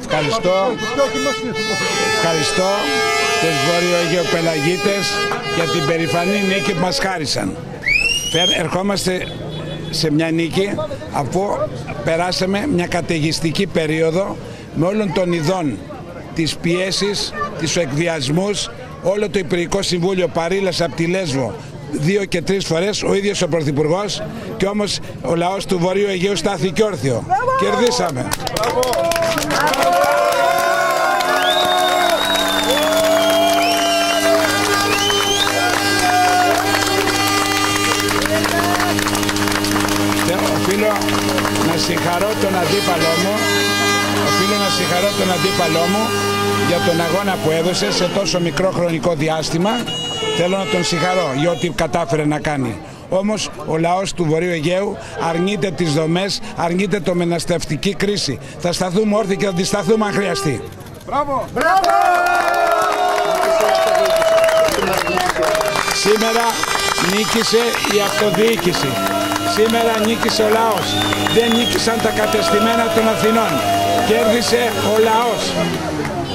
Ευχαριστώ. Ευχαριστώ τους Βορειοαιγαιοπελαγίτες για την περηφανή νίκη που μας χάρισαν. Ερχόμαστε σε μια νίκη αφού περάσαμε μια καταιγιστική περίοδο με όλων των ειδών τις πιέσεις, τις εκβιασμούς, όλο το Υπηρετικό Συμβούλιο παρήλασε από τη Λέσβο δύο και τρεις φορές ο ίδιος ο Πρωθυπουργός και όμως ο λαός του Βορείου Αιγαίου στάθηκε όρθιο. Κερδίσαμε. Οφείλω να συγχαρώ τον αντίπαλό μου οφείλω να συγχαρώ τον αντίπαλό μου για τον αγώνα που έδωσε σε τόσο μικρό χρονικό διάστημα Θέλω να τον συγχαρώ για ό,τι κατάφερε να κάνει. Όμως ο λαός του Βορείου Αιγαίου αρνείται τις δομές, αρνείται το μεταναστευτική κρίση. Θα σταθούμε όρθιοι και θα αντισταθούμε αν χρειαστεί. Μπράβο! Μπράβο! Σήμερα νίκησε η αυτοδιοίκηση. Σήμερα νίκησε ο λαός. Δεν νίκησαν τα κατεστημένα των Αθηνών. Κέρδισε ο λαός.